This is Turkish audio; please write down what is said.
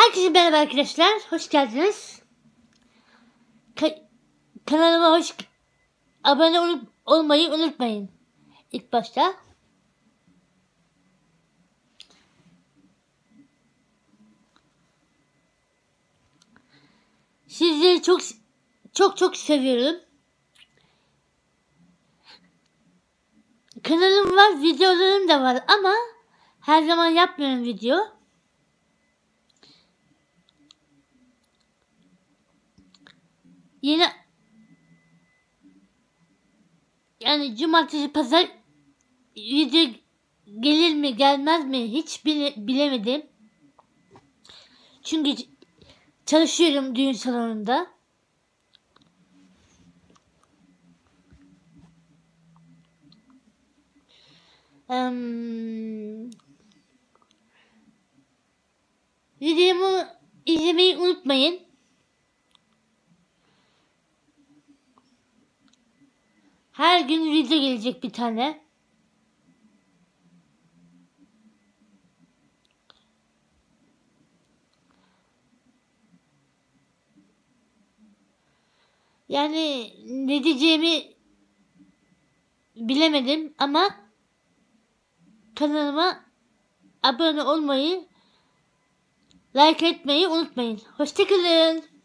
Herkese merhaba arkadaşlar. Hoş geldiniz. Ka- kanalıma hoş abone olup olmayı unutmayın. İlk başta. Sizleri çok çok çok seviyorum. Kanalım var, videolarım da var ama her zaman yapmıyorum video. Yine yani cumartesi pazar video gelir mi gelmez mi hiç bile, bilemedim. Çünkü çalışıyorum düğün salonunda. Um, videomu izlemeyi unutmayın. Her gün video gelecek bir tane. Yani ne diyeceğimi bilemedim ama kanalıma abone olmayı, like etmeyi unutmayın. Hoşçakalın.